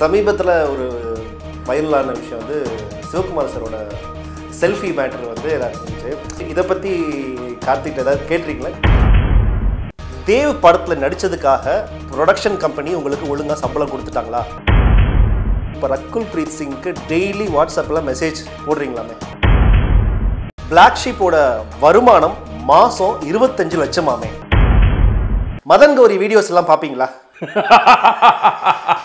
சமீபத்தில் ஒரு வைரலான விஷயம் வந்து சிவகுமார் சாரோட செல்ஃபி மேட்டர் வந்து இருந்துச்சு இதை பற்றி கார்த்திக் ஏதாவது கேட்டிருக்கீங்களா? தேவ் படத்தில் நடித்ததுக்காக ப்ரொடக்ஷன் கம்பெனி உங்களுக்கு ஒழுங்காக சம்பளம் கொடுத்துட்டாங்களா? இப்போ ரக்குல் பிரீத் சிங்க்கு டெய்லி வாட்ஸ்அப்பில் மெசேஜ் போடுறீங்களாமே? பிளாக் ஷீப்போட வருமானம் மாதம் இருபத்தஞ்சு லட்சமாமே. மதன் கௌரி வீடியோஸ் எல்லாம் பார்ப்பீங்களா